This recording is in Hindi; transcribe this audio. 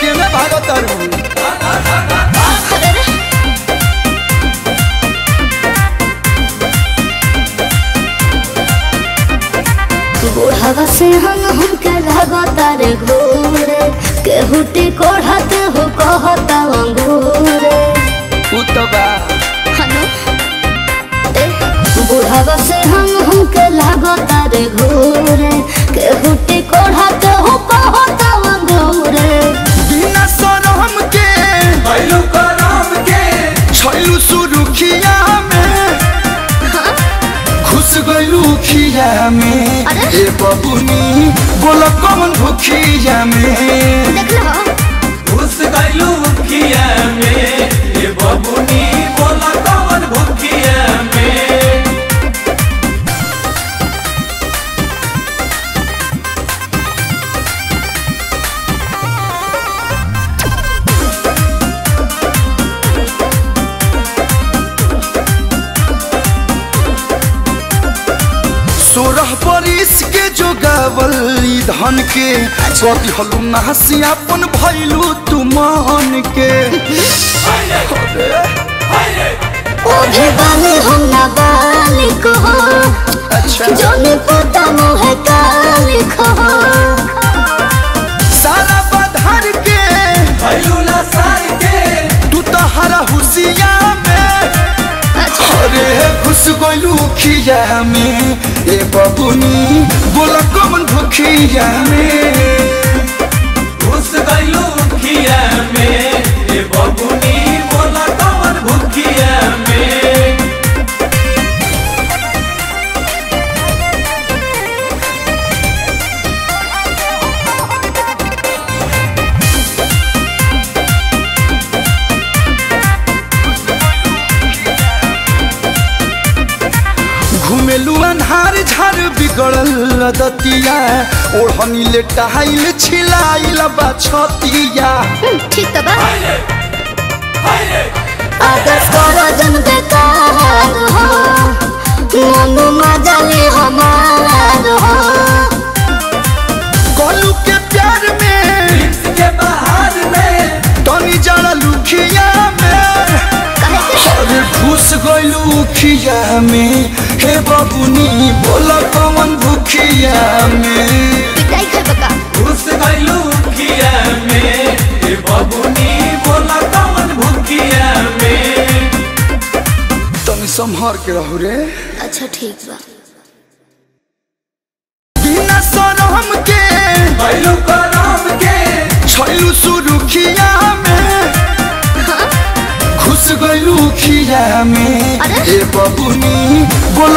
केने भागत तारू अरे रे बुढ़ावा से हम हमके लगता रे घूरे। केहुटी कोढ़त हो कहता अंगूरे। गइलू खिया में अरे? ए बबुनी बोल कौन भुखिया में सोरह परिस के जोगावल धन के। कभी हलू नासी अपन भैलू तू मन के ओढ़े वाले हम गइलू खिया में ए बबुनी बोला कौन भुखिया में घुस गइलू खिया घुमेलू अन्हार झार बिगड़ल दतिया। ओढ़नी ले टहाइल छिलाइल बा छतिया। ठीक त बा हायरे हायरे आदर्श करो गइलू खिया में। हे बबुनी बोल कौन भुखिया में। पिटाई खाए बका। घुस गइलू खिया में। ये बबुनी बोला कौन भुखिया में। तनी संभार के रहू रे। अच्छा ठीक बा। बिना सरम के भैलू करम के छैलू सुरुखिया। खुश गइलू खिया में अरे? ए बबुनी बोल